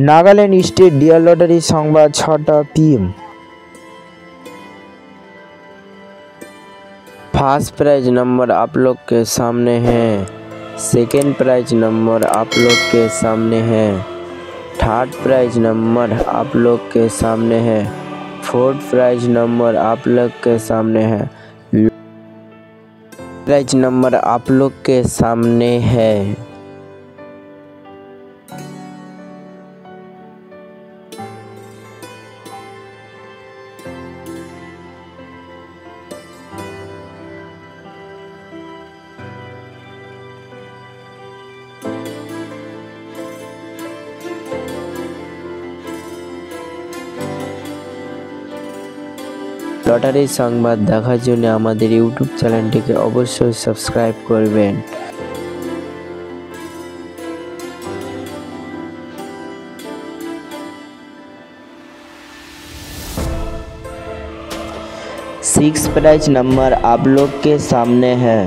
Nagaland state dear lottery Sambad PM first prize number आप लोग के सामने है सेकेंड प्राइज नंबर आप लोग के सामने है थर्ड प्राइज नंबर आप लोग के सामने है फोर्थ प्राइज नंबर आप लोग के सामने है प्राइज नंबर आप लोग के सामने है লটারির সংবাদ দেখার জন্য আমাদের ইউটিউব চ্যানেলটিকে অবশ্যই সাবস্ক্রাইব করবেন सिक्स प्राइज नंबर आप लोग के सामने है